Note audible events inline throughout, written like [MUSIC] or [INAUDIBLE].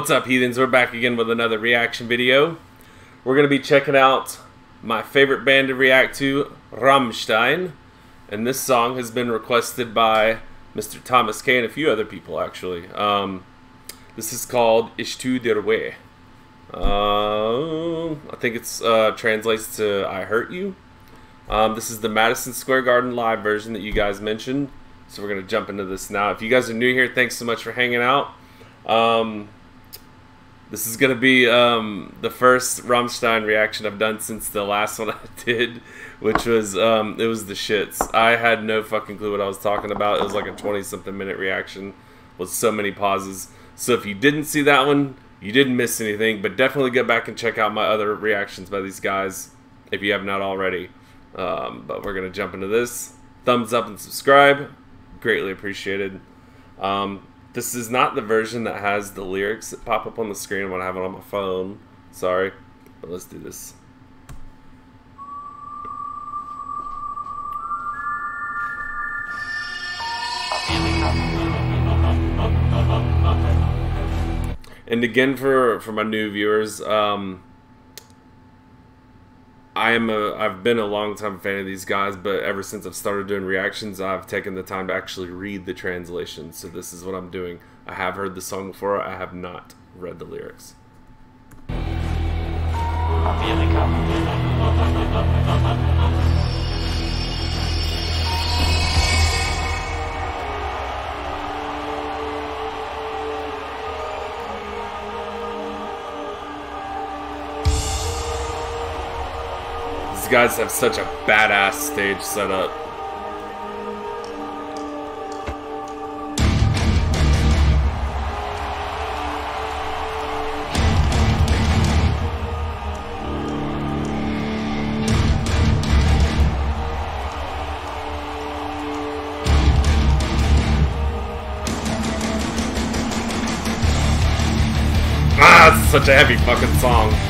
What's up, heathens? We're back again with another reaction video. We're going to be checking out my favorite band to react to, Rammstein. And this song has been requested by Mr. Thomas K and a few other people, actually. Um, this is called Ich tu dir weh. Uh, I think it uh, translates to I Hurt You. Um, this is the Madison Square Garden live version that you guys mentioned. So we're going to jump into this now. If you guys are new here, thanks so much for hanging out. Um, this is going to be um, the first Rammstein reaction I've done since the last [LAUGHS] one I did, which was, um, it was the shits. I had no fucking clue what I was talking about. It was like a 20-something minute reaction with so many pauses. So if you didn't see that one, you didn't miss anything, but definitely go back and check out my other reactions by these guys if you have not already. Um, but we're going to jump into this. Thumbs up and subscribe. Greatly appreciated. Um, this is not the version that has the lyrics that pop up on the screen when I have it on my phone. Sorry. But let's do this. And again, for for my new viewers, um, I am a I've been a long time fan of these guys, but ever since I've started doing reactions, I've taken the time to actually read the translation. So this is what I'm doing. I have heard the song before. I have not read the lyrics. Guys have such a badass stage setup. Ah, such a heavy fucking song.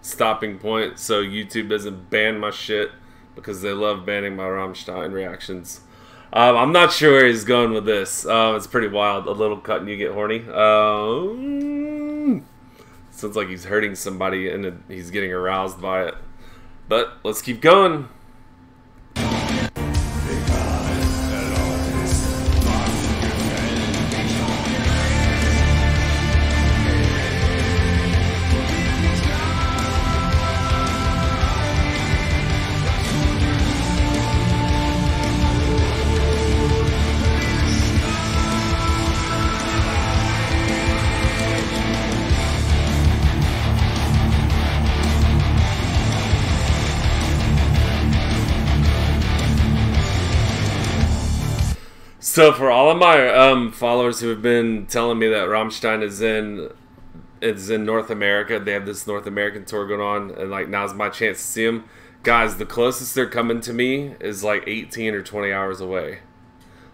stopping point so YouTube doesn't ban my shit because they love banning my Rammstein reactions. Um, I'm not sure where he's going with this. Uh, it's pretty wild. A little cut and you get horny. Um, sounds like he's hurting somebody and he's getting aroused by it. But let's keep going. So for all of my um, followers who have been telling me that Rammstein is in is in North America, they have this North American tour going on, and like now's my chance to see them. Guys, the closest they're coming to me is like 18 or 20 hours away.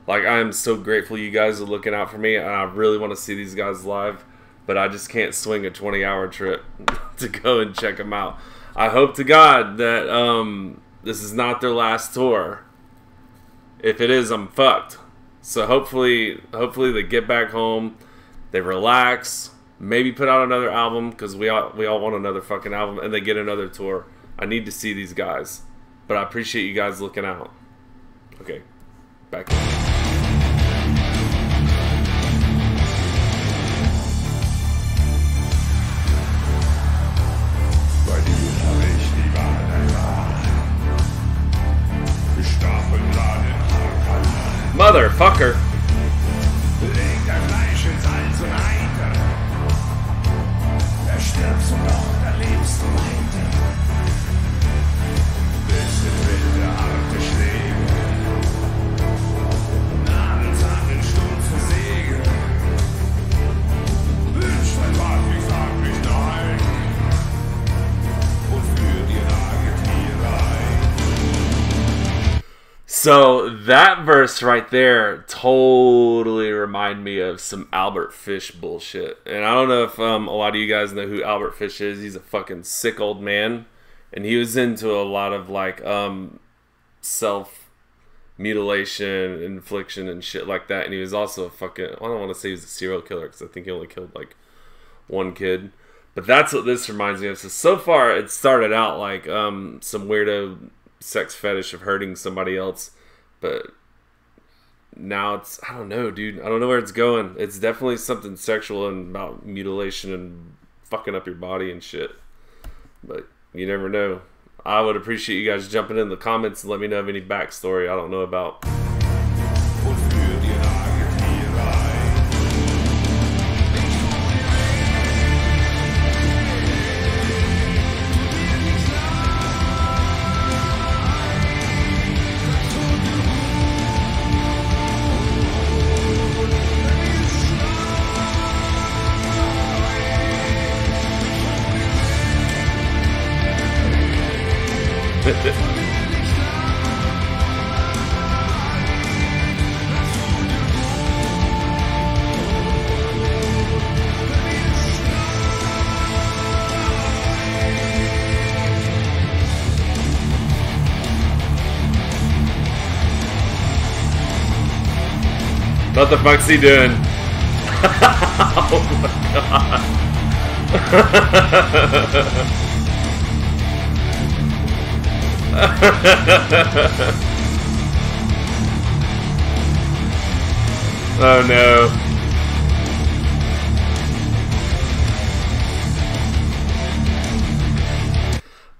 Like I am so grateful you guys are looking out for me, and I really want to see these guys live, but I just can't swing a 20 hour trip [LAUGHS] to go and check them out. I hope to God that um, this is not their last tour. If it is, I'm fucked. So hopefully, hopefully they get back home, they relax, maybe put out another album because we all we all want another fucking album, and they get another tour. I need to see these guys, but I appreciate you guys looking out. Okay, back. Motherfucker. So that verse right there totally remind me of some Albert Fish bullshit. And I don't know if um, a lot of you guys know who Albert Fish is. He's a fucking sick old man, and he was into a lot of like um, self mutilation, infliction, and shit like that. And he was also a fucking. I don't want to say he was a serial killer because I think he only killed like one kid. But that's what this reminds me of. So so far, it started out like um, some weirdo sex fetish of hurting somebody else, but now it's I don't know, dude. I don't know where it's going. It's definitely something sexual and about mutilation and fucking up your body and shit. But you never know. I would appreciate you guys jumping in the comments and let me know of any backstory I don't know about. [LAUGHS] What the fuck's he doing? [LAUGHS] oh my god. [LAUGHS] [LAUGHS] oh no.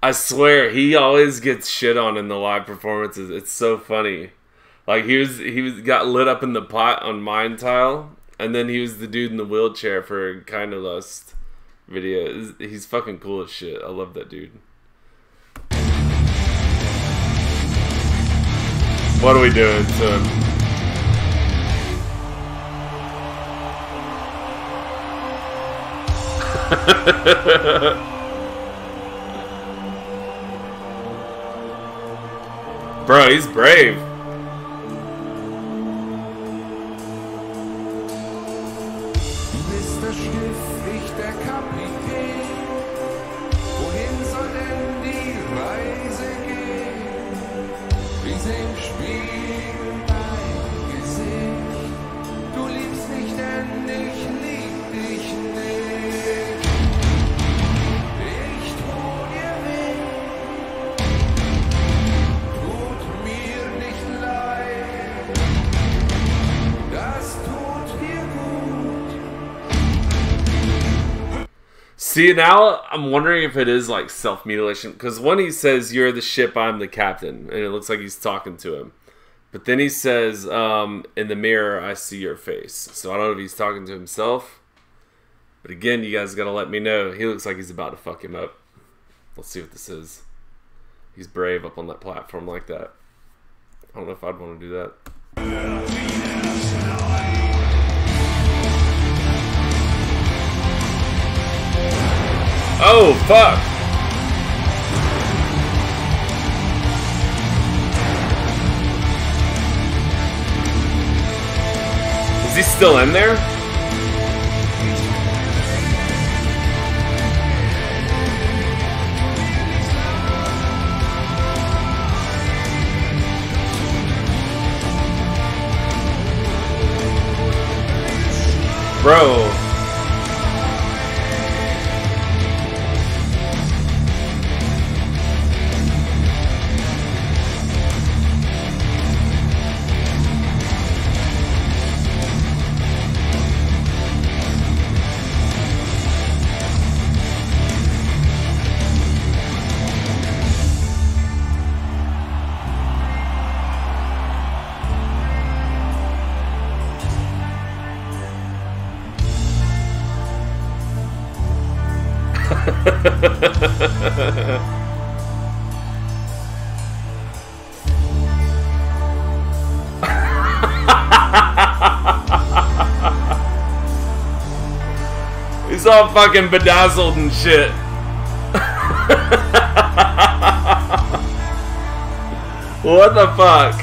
I swear he always gets shit on in the live performances. It's so funny. Like he was he was got lit up in the pot on Mein Teil, and then he was the dude in the wheelchair for Keine Lust video. He's- He's fucking cool as shit. I love that dude. What are we doing him? [LAUGHS] Bro, he's brave. See now, I'm wondering if it is like self mutilation because when he says "You're the ship, I'm the captain," and it looks like he's talking to him, but then he says, um, "In the mirror, I see your face." So I don't know if he's talking to himself. But again, you guys gotta let me know. He looks like he's about to fuck him up. Let's see what this is. He's brave up on that platform like that. I don't know if I'd want to do that. Oh fuck! Is he still in there? Bro. He's all fucking bedazzled and shit. [LAUGHS] what the fuck?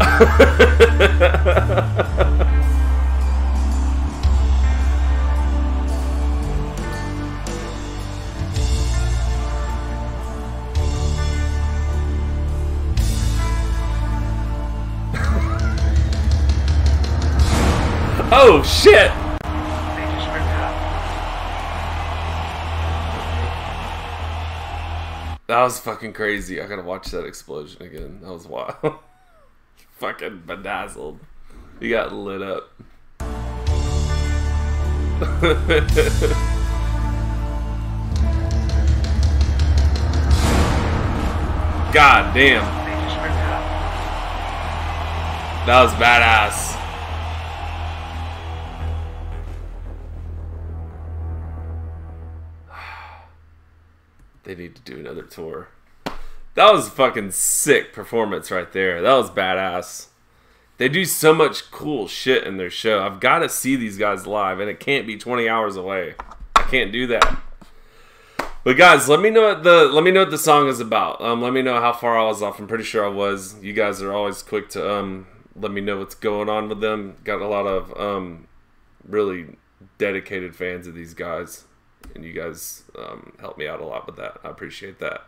[LAUGHS] oh shit! That was fucking crazy. I gotta watch that explosion again. That was wild. [LAUGHS] fucking bedazzled. He got lit up. [LAUGHS] God damn. That was badass. Need to do another tour. That was a fucking sick performance right there. That was badass. They do so much cool shit in their show. I've got to see these guys live, and it can't be 20 hours away. I can't do that. But guys, let me know what the let me know what the song is about. Um, let me know how far I was off. I'm pretty sure I was. You guys are always quick to um let me know what's going on with them. Got a lot of um really dedicated fans of these guys, and you guys um, helped me out a lot with that. I appreciate that.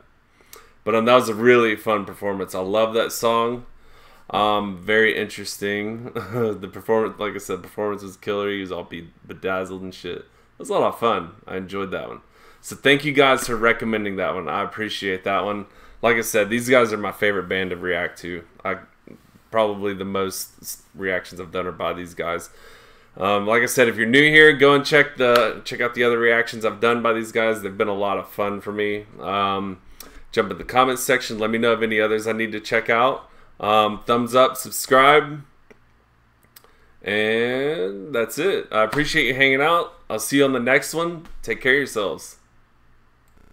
But um, that was a really fun performance. I love that song. Um, very interesting. [LAUGHS] the performance, like I said, performance was killer. He was all be bedazzled and shit. It was a lot of fun. I enjoyed that one. So thank you guys for recommending that one. I appreciate that one. Like I said, these guys are my favorite band to react to. I probably the most reactions I've done are by these guys. Um, like I said, if you're new here, go and check the check out the other reactions I've done by these guys. They've been a lot of fun for me. Um, jump in the comments section. Let me know of any others I need to check out. Um, thumbs up, subscribe, and that's it. I appreciate you hanging out. I'll see you on the next one. Take care of yourselves.